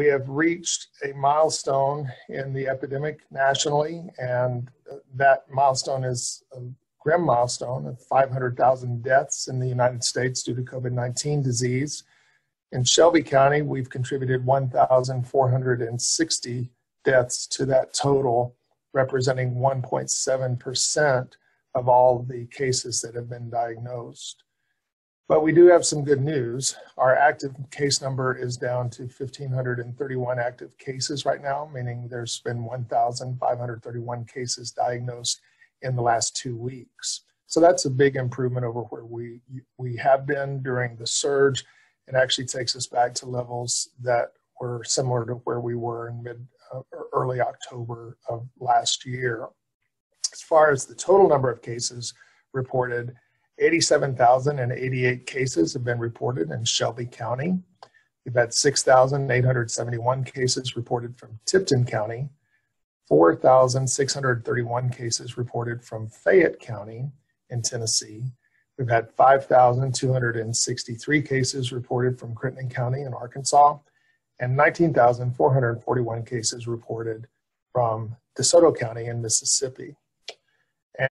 we have reached a milestone in the epidemic nationally, and that milestone is a grim milestone of 500,000 deaths in the United States due to COVID 19 disease. In Shelby County, we've contributed 1,460 deaths to that total, representing 1.7% of all the cases that have been diagnosed. But we do have some good news. Our active case number is down to 1,531 active cases right now, meaning there's been 1,531 cases diagnosed in the last two weeks. So that's a big improvement over where we, we have been during the surge. It actually takes us back to levels that were similar to where we were in mid uh, early October of last year. As far as the total number of cases reported, 87,088 cases have been reported in Shelby County. We've had 6,871 cases reported from Tipton County, 4,631 cases reported from Fayette County in Tennessee. We've had 5,263 cases reported from Crittenden County in Arkansas, and 19,441 cases reported from DeSoto County in Mississippi.